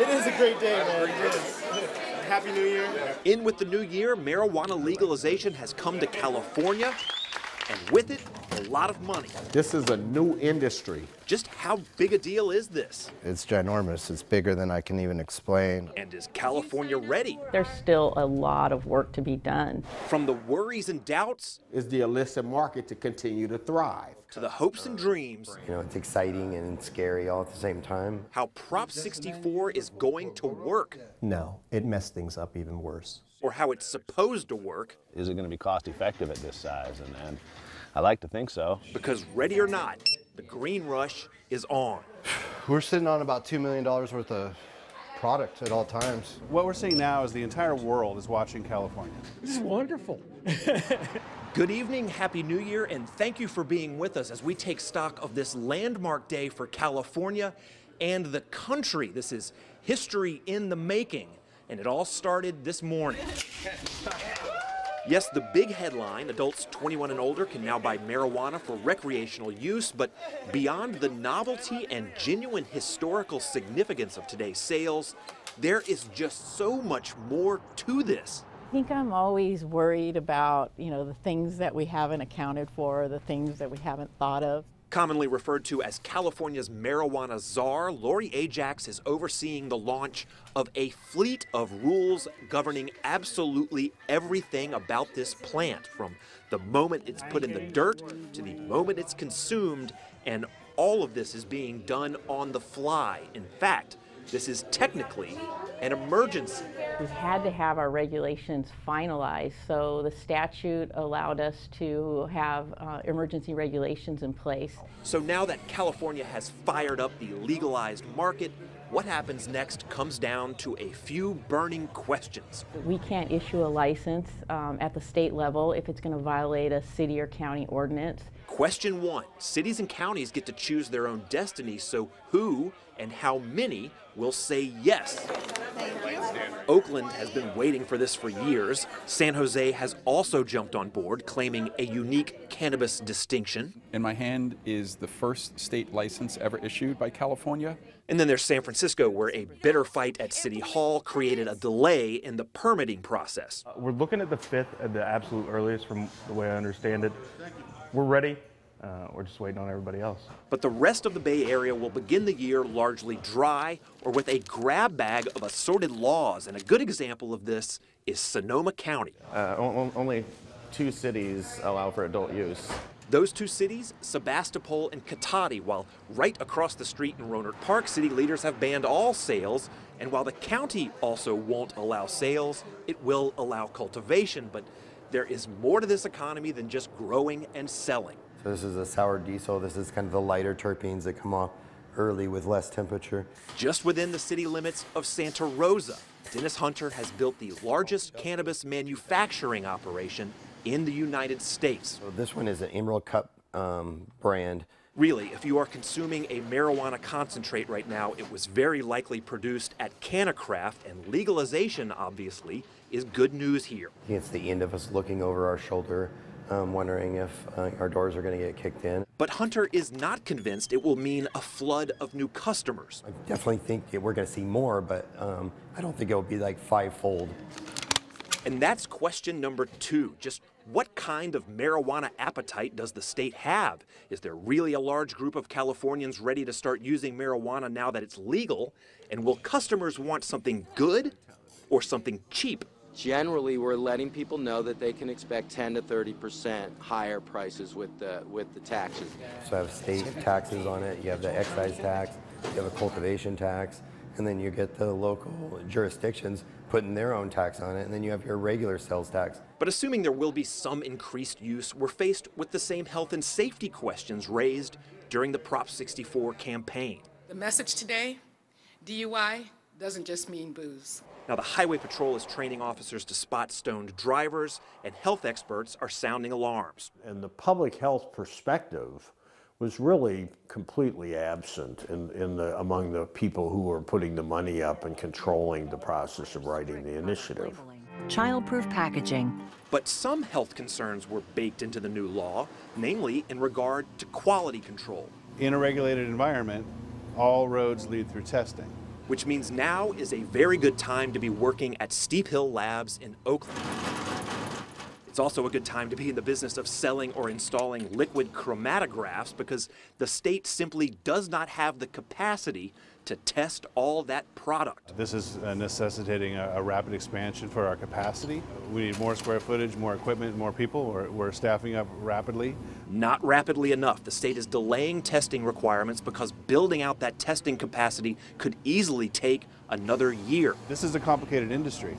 It is a great day, man. It is. Happy New Year. In with the new year, marijuana legalization has come to California, and with it, a lot of money. This is a new industry. Just how big a deal is this? It's ginormous. It's bigger than I can even explain. And is California ready? There's still a lot of work to be done. From the worries and doubts Is the illicit market to continue to thrive? To the hopes and dreams, You know, it's exciting and scary all at the same time. how Prop 64 is going to work, No, it messed things up even worse. or how it's supposed to work, Is it going to be cost effective at this size? And, and I like to think so. because ready or not, the green rush is on. We're sitting on about $2 million worth of product at all times. What we're seeing now is the entire world is watching California. This is wonderful. Good evening, Happy New Year, and thank you for being with us as we take stock of this landmark day for California and the country. This is history in the making, and it all started this morning. Yes, the big headline adults 21 and older can now buy marijuana for recreational use, but beyond the novelty and genuine historical significance of today's sales, there is just so much more to this. I think I'm always worried about, you know, the things that we haven't accounted for, the things that we haven't thought of. Commonly referred to as California's marijuana czar, Lori Ajax is overseeing the launch of a fleet of rules governing absolutely everything about this plant, from the moment it's put in the dirt to the moment it's consumed, and all of this is being done on the fly. In fact, this is technically an emergency. We had to have our regulations finalized, so the statute allowed us to have uh, emergency regulations in place. So now that California has fired up the legalized market, what happens next comes down to a few burning questions. We can't issue a license um, at the state level if it's going to violate a city or county ordinance. Question one Cities and counties get to choose their own destiny, so who and how many will say yes? Oakland has been waiting for this for years. San Jose has also jumped on board, claiming a unique cannabis distinction. In my hand is the first state license ever issued by California. And then there's San Francisco, where a bitter fight at City Hall created a delay in the permitting process. We're looking at the 5th at the absolute earliest from the way I understand it. We're ready. Uh, we're just waiting on everybody else. But the rest of the Bay Area will begin the year largely dry or with a grab bag of assorted laws. And a good example of this is Sonoma County. Uh, only two cities allow for adult use. Those two cities, Sebastopol and Cotati, while right across the street in Rohnert Park, city leaders have banned all sales. And while the county also won't allow sales, it will allow cultivation. But there is more to this economy than just growing and selling. So this is a sour diesel. This is kind of the lighter terpenes that come off early with less temperature. Just within the city limits of Santa Rosa, Dennis Hunter has built the largest cannabis manufacturing operation in the United States. So this one is an Emerald Cup um, brand. Really, if you are consuming a marijuana concentrate right now, it was very likely produced at CannaCraft, and legalization, obviously, is good news here. It's the end of us looking over our shoulder, um, wondering if uh, our doors are going to get kicked in. But Hunter is not convinced it will mean a flood of new customers. I definitely think we're going to see more, but um, I don't think it'll be like fivefold. And that's question number two. Just what kind of marijuana appetite does the state have? Is there really a large group of Californians ready to start using marijuana now that it's legal? And will customers want something good or something cheap? Generally, we're letting people know that they can expect 10 to 30 percent higher prices with the with the taxes. So I have state taxes on it, you have the excise tax, you have a cultivation tax, and then you get the local jurisdictions putting their own tax on it, and then you have your regular sales tax. But assuming there will be some increased use, we're faced with the same health and safety questions raised during the Prop 64 campaign. The message today DUI doesn't just mean booze. Now, the Highway Patrol is training officers to spot stoned drivers, and health experts are sounding alarms. And the public health perspective was really completely absent in, in the, among the people who were putting the money up and controlling the process of writing the initiative. Childproof packaging. But some health concerns were baked into the new law, namely in regard to quality control. In a regulated environment, all roads lead through testing. Which means now is a very good time to be working at Steep Hill Labs in Oakland. It's also a good time to be in the business of selling or installing liquid chromatographs because the state simply does not have the capacity to test all that product. This is uh, necessitating a, a, rapid expansion for our capacity. We need more square footage, more equipment, more people. We're, we're staffing up rapidly. Not rapidly enough. The state is delaying testing requirements because building out that testing capacity could easily take another year. This is a complicated industry.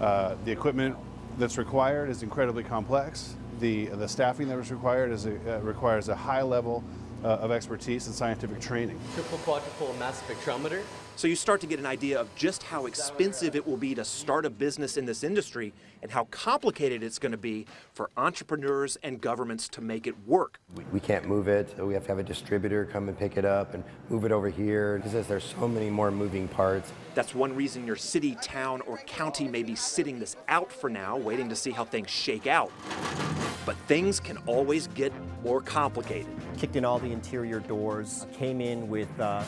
Uh, the equipment that's required is incredibly complex. The, the staffing that is required is a, uh, requires a high level Uh, of expertise and scientific training. Triple quadrupole mass spectrometer. So you start to get an idea of just how expensive it will be to start a business in this industry and how complicated it's going to be for entrepreneurs and governments to make it work. We, we can't move it. We have to have a distributor come and pick it up and move it over here because there's so many more moving parts. That's one reason your city, town, or county may be sitting this out for now, waiting to see how things shake out. But things can always get more complicated. Kicked in all the interior doors, came in with uh,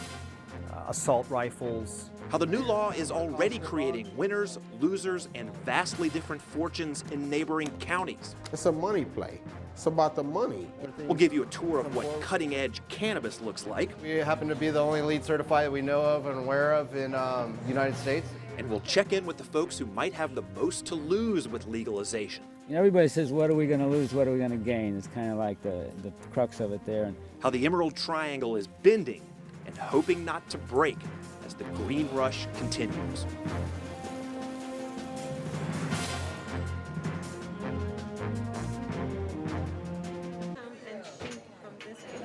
assault rifles. How the new law is already creating winners, losers, and vastly different fortunes in neighboring counties. It's a money play. It's about the money. We'll give you a tour of what cutting edge cannabis looks like. We happen to be the only LEED certified that we know of and aware of in um, the United States. And we'll check in with the folks who might have the most to lose with legalization. You know, everybody says, what are we going to lose? What are we going to gain? It's kind of like the, the crux of it there. And how the Emerald Triangle is bending and hoping not to break as the green rush continues.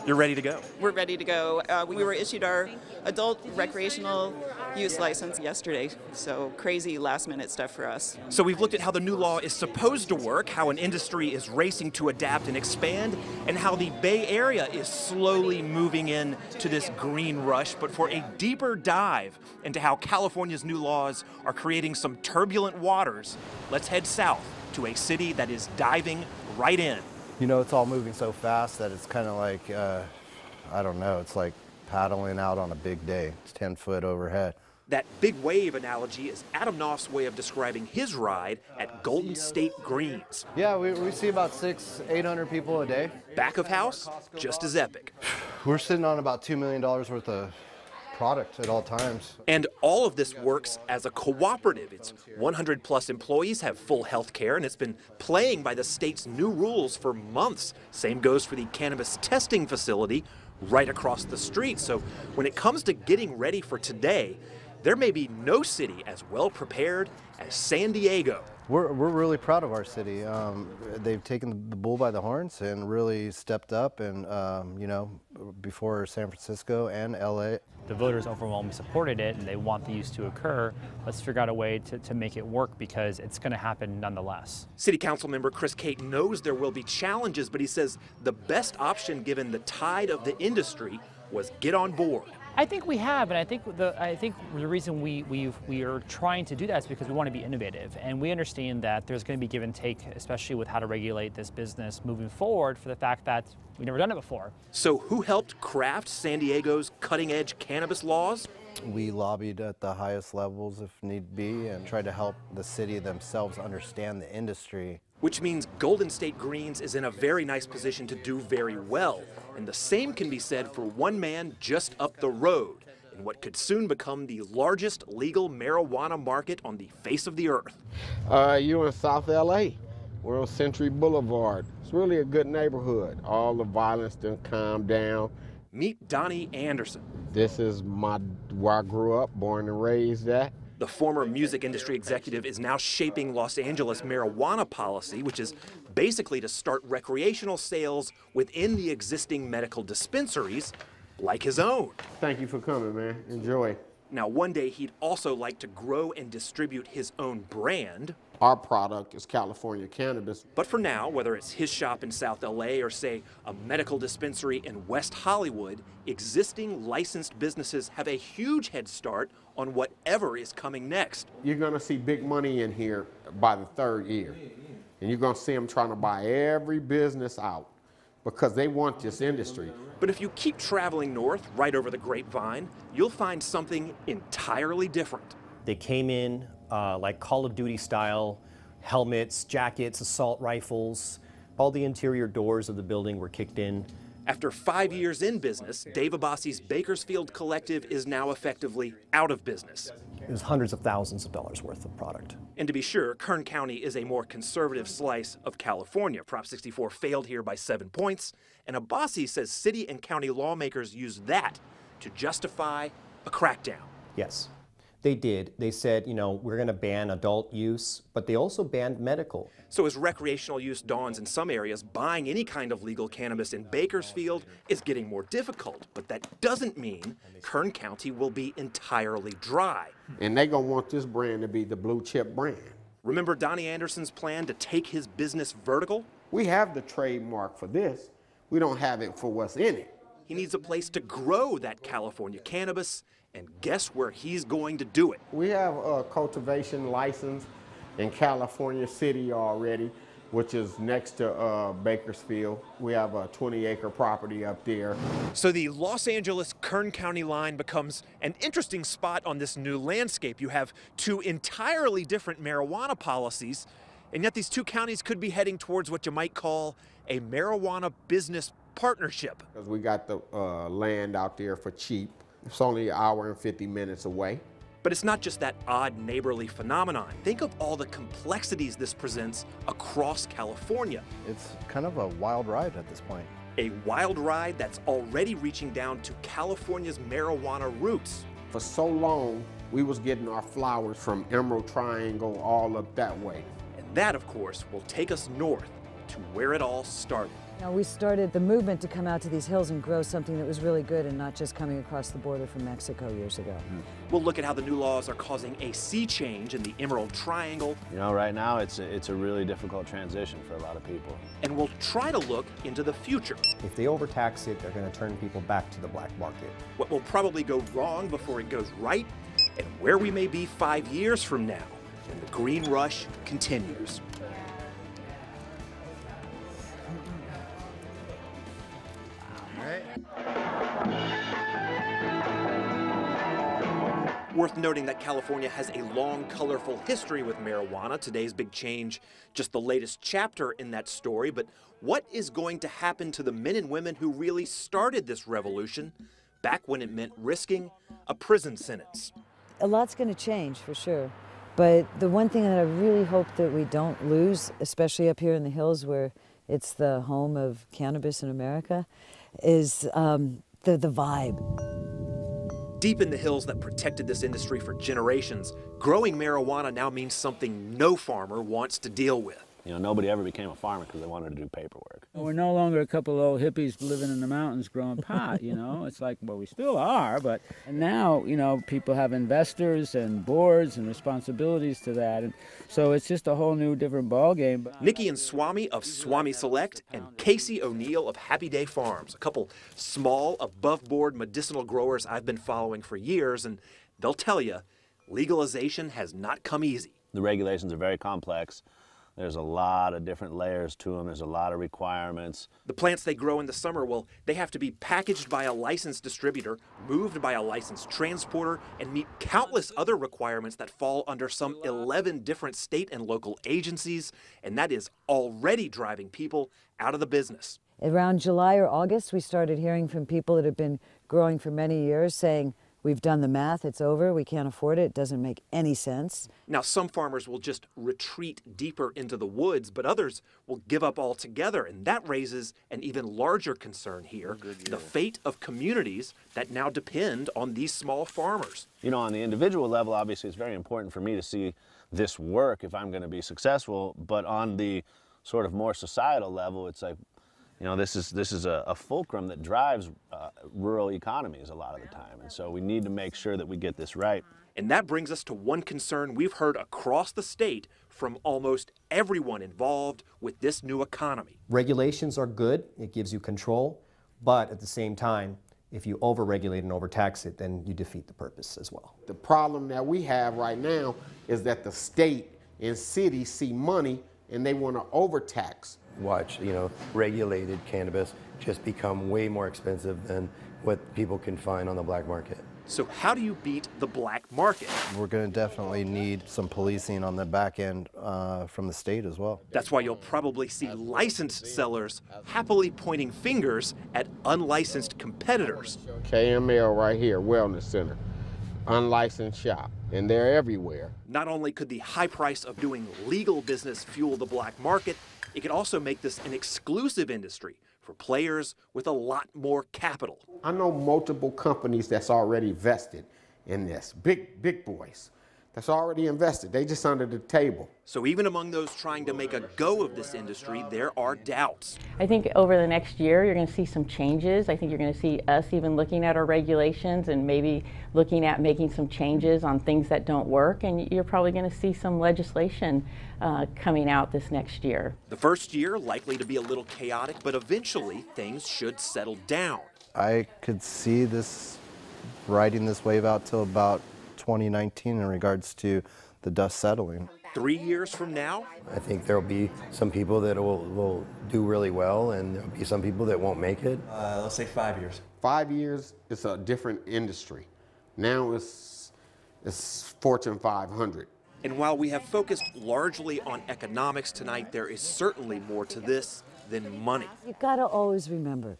You're ready to go. We're ready to go. Uh, we were issued our adult recreational use license yesterday, so crazy last minute stuff for us. So we've looked at how the new law is supposed to work, how an industry is racing to adapt and expand, and how the Bay Area is slowly moving in to this green rush. But for a deeper dive into how California's new laws are creating some turbulent waters, let's head south to a city that is diving right in you know, it's all moving so fast that it's kind of like, uh, I don't know, it's like paddling out on a big day. It's 10 foot overhead. That big wave analogy is Adam Knopf's way of describing his ride at Golden State Greens. Yeah, we, we see about six, 800 people a day. Back of house, just as epic. We're sitting on about $2 million worth of product at all times. And all of this works as a cooperative. It's 100 plus employees have full health care, and it's been playing by the state's new rules for months. Same goes for the cannabis testing facility right across the street. So when it comes to getting ready for today, there may be no city as well prepared as San Diego. We're, we're really proud of our city. Um, they've taken the bull by the horns and really stepped up and, um, you know, before San Francisco and LA. The voters overwhelmingly supported it and they want the use to occur. Let's figure out a way to, to make it work because it's going to happen nonetheless. City Council member Chris Cate knows there will be challenges, but he says the best option given the tide of the industry was get on board. I think we have, and I think the I think the reason we we we are trying to do that is because we want to be innovative, and we understand that there's going to be give and take, especially with how to regulate this business moving forward. For the fact that we've never done it before. So, who helped craft San Diego's cutting-edge cannabis laws? We lobbied at the highest levels, if need be, and tried to help the city themselves understand the industry which means Golden State Greens is in a very nice position to do very well. And the same can be said for one man just up the road in what could soon become the largest legal marijuana market on the face of the earth. Uh, you're in South LA. We're on Century Boulevard. It's really a good neighborhood. All the violence done calmed down. Meet Donnie Anderson. This is my where I grew up, born and raised at. The former music industry executive is now shaping Los Angeles marijuana policy, which is basically to start recreational sales within the existing medical dispensaries, like his own. Thank you for coming, man. Enjoy. Now, one day he'd also like to grow and distribute his own brand. Our product is California cannabis. But for now, whether it's his shop in South LA or, say, a medical dispensary in West Hollywood, existing licensed businesses have a huge head start on whatever is coming next. You're going to see big money in here by the third year. And you're going to see them trying to buy every business out because they want this industry. But if you keep traveling north, right over the grapevine, you'll find something entirely different. They came in uh, like Call of Duty style helmets, jackets, assault rifles. All the interior doors of the building were kicked in. After five years in business, Dave Abbasi's Bakersfield Collective is now effectively out of business. It was hundreds of thousands of dollars worth of product. And to be sure, Kern County is a more conservative slice of California. Prop 64 failed here by seven points, and Abbasi says city and county lawmakers use that to justify a crackdown. Yes, they did. They said, you know, we're going to ban adult use, but they also banned medical. So as recreational use dawns in some areas, buying any kind of legal cannabis in Bakersfield is getting more difficult. But that doesn't mean Kern County will be entirely dry. And they're going to want this brand to be the blue chip brand. Remember Donnie Anderson's plan to take his business vertical? We have the trademark for this. We don't have it for what's in it. He needs a place to grow that California cannabis, and guess where he's going to do it? We have a cultivation license in California City already, which is next to uh, Bakersfield. We have a 20 acre property up there. So the Los Angeles Kern County line becomes an interesting spot on this new landscape. You have two entirely different marijuana policies, and yet these two counties could be heading towards what you might call a marijuana business partnership. Because we got the uh, land out there for cheap. It's only an hour and 50 minutes away. But it's not just that odd neighborly phenomenon. Think of all the complexities this presents across California. It's kind of a wild ride at this point. A wild ride that's already reaching down to California's marijuana roots. For so long, we was getting our flowers from Emerald Triangle all up that way. And that, of course, will take us north to where it all started. Now, we started the movement to come out to these hills and grow something that was really good and not just coming across the border from Mexico years ago. Mm-hmm. We'll look at how the new laws are causing a sea change in the Emerald Triangle. You know, right now it's a, it's a really difficult transition for a lot of people. And we'll try to look into the future. If they overtax it, they're going to turn people back to the black market. What will probably go wrong before it goes right, and where we may be five years from now when the green rush continues. Worth noting that California has a long, colorful history with marijuana. Today's big change, just the latest chapter in that story. But what is going to happen to the men and women who really started this revolution back when it meant risking a prison sentence? A lot's going to change for sure. But the one thing that I really hope that we don't lose, especially up here in the hills where it's the home of cannabis in America, is um, the, the vibe. Deep in the hills that protected this industry for generations, growing marijuana now means something no farmer wants to deal with. You know, nobody ever became a farmer because they wanted to do paperwork. We're no longer a couple of old hippies living in the mountains growing pot, you know? It's like, well, we still are, but and now, you know, people have investors and boards and responsibilities to that. And so it's just a whole new different ballgame. Nikki and Swami of Swami Select and Casey O'Neill of Happy Day Farms, a couple small, above board medicinal growers I've been following for years, and they'll tell you legalization has not come easy. The regulations are very complex. There's a lot of different layers to them. There's a lot of requirements. The plants they grow in the summer, well, they have to be packaged by a licensed distributor, moved by a licensed transporter, and meet countless other requirements that fall under some 11 different state and local agencies, and that is already driving people out of the business. Around July or August, we started hearing from people that have been growing for many years saying, We've done the math, it's over, we can't afford it, it doesn't make any sense. Now, some farmers will just retreat deeper into the woods, but others will give up altogether, and that raises an even larger concern here the fate of communities that now depend on these small farmers. You know, on the individual level, obviously, it's very important for me to see this work if I'm going to be successful, but on the sort of more societal level, it's like, you know, this is this is a, a fulcrum that drives uh, rural economies a lot of the time, and so we need to make sure that we get this right. And that brings us to one concern we've heard across the state from almost everyone involved with this new economy. Regulations are good, it gives you control, but at the same time, if you overregulate and overtax it, then you defeat the purpose as well. The problem that we have right now is that the state and cities see money and they want to overtax. Watch, you know, regulated cannabis just become way more expensive than what people can find on the black market. So, how do you beat the black market? We're going to definitely need some policing on the back end uh, from the state as well. That's why you'll probably see licensed sellers happily pointing fingers at unlicensed competitors. KML right here, Wellness Center, unlicensed shop, and they're everywhere. Not only could the high price of doing legal business fuel the black market, it could also make this an exclusive industry for players with a lot more capital. I know multiple companies that's already vested in this, big, big boys that's already invested. They just under the table. So even among those trying to make a go of this industry, there are doubts. I think over the next year, you're going to see some changes. I think you're going to see us even looking at our regulations and maybe looking at making some changes on things that don't work. And you're probably going to see some legislation uh, coming out this next year. The first year likely to be a little chaotic, but eventually things should settle down. I could see this riding this wave out till about 2019 in regards to the dust settling. Three years from now? I think there'll be some people that will, will do really well, and there'll be some people that won't make it. Uh, let's say five years. Five years, it's a different industry. Now it's, it's Fortune 500. And while we have focused largely on economics tonight, there is certainly more to this than money. You've got to always remember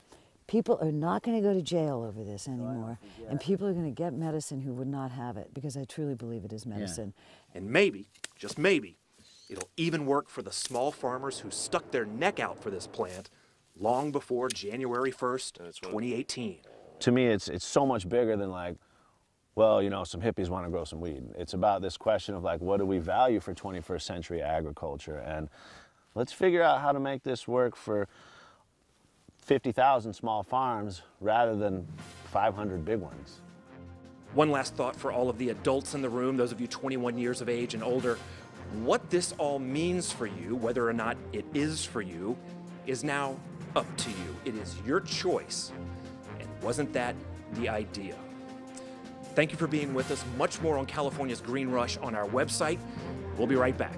people are not going to go to jail over this anymore, and people are going to get medicine who would not have it because I truly believe it is medicine. Yeah. And maybe, just maybe, it'll even work for the small farmers who stuck their neck out for this plant long before January 1st, 2018. To me, it's, it's so much bigger than like, well, you know, some hippies want to grow some weed. It's about this question of like, what do we value for 21st century agriculture? And let's figure out how to make this work for 50,000 small farms rather than 500 big ones. One last thought for all of the adults in the room, those of you 21 years of age and older. What this all means for you, whether or not it is for you, is now up to you. It is your choice. And wasn't that the idea? Thank you for being with us. Much more on California's Green Rush on our website. We'll be right back.